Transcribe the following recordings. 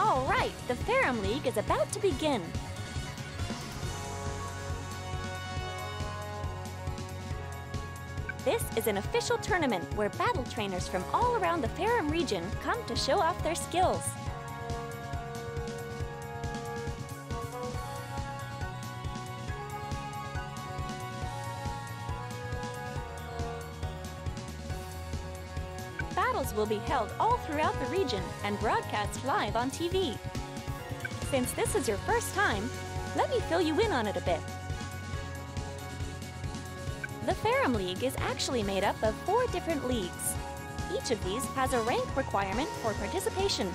All right, the Ferrum League is about to begin. This is an official tournament where battle trainers from all around the Ferrum region come to show off their skills. Battles will be held all throughout the region and broadcast live on TV. Since this is your first time, let me fill you in on it a bit. The Ferrum League is actually made up of four different leagues. Each of these has a rank requirement for participation.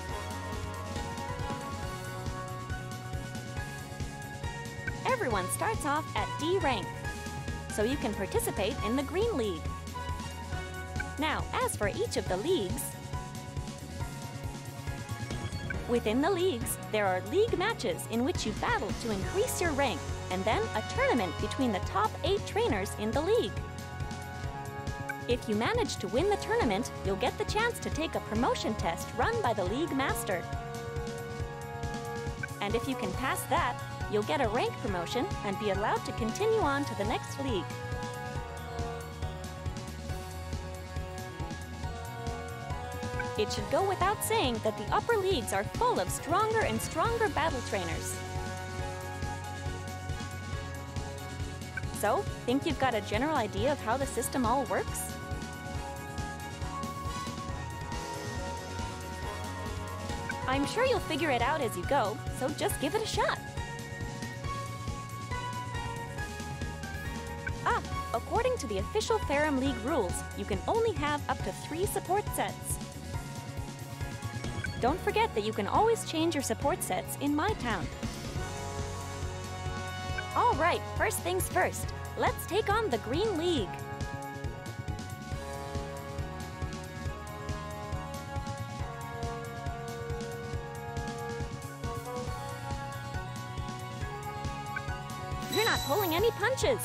Everyone starts off at D rank, so you can participate in the Green League. Now, as for each of the leagues, within the leagues, there are league matches in which you battle to increase your rank, and then a tournament between the top eight trainers in the league. If you manage to win the tournament, you'll get the chance to take a promotion test run by the league master. And if you can pass that, you'll get a rank promotion and be allowed to continue on to the next league. It should go without saying that the upper leagues are full of stronger and stronger battle trainers. So, think you've got a general idea of how the system all works? I'm sure you'll figure it out as you go, so just give it a shot. Ah, according to the official Ferrum League rules, you can only have up to three support sets. Don't forget that you can always change your support sets in my town. All right, first things first. Let's take on the Green League. You're not pulling any punches.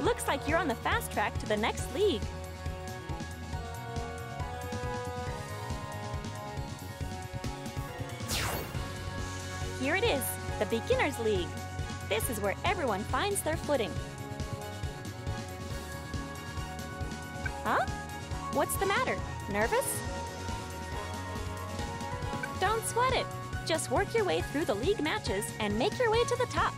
Looks like you're on the fast track to the next league. Here it is, the Beginner's League. This is where everyone finds their footing. Huh? What's the matter? Nervous? Don't sweat it. Just work your way through the league matches and make your way to the top.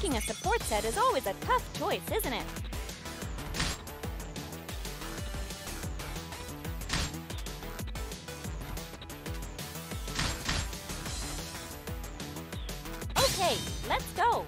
Picking a support set is always a tough choice, isn't it? Okay, let's go!